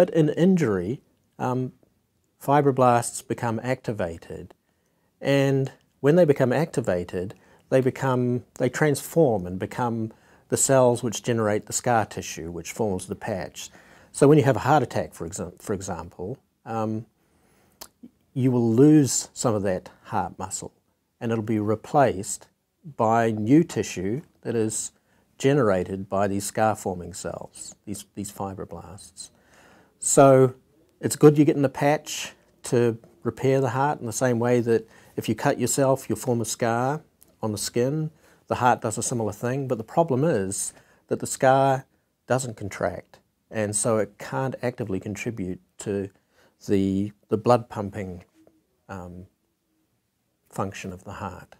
But in injury, um, fibroblasts become activated, and when they become activated, they become they transform and become the cells which generate the scar tissue, which forms the patch. So when you have a heart attack, for, exa for example, um, you will lose some of that heart muscle and it'll be replaced by new tissue that is generated by these scar-forming cells, these, these fibroblasts. So it's good you're getting a patch to repair the heart in the same way that if you cut yourself, you'll form a scar on the skin. The heart does a similar thing, but the problem is that the scar doesn't contract, and so it can't actively contribute to the, the blood pumping um, function of the heart.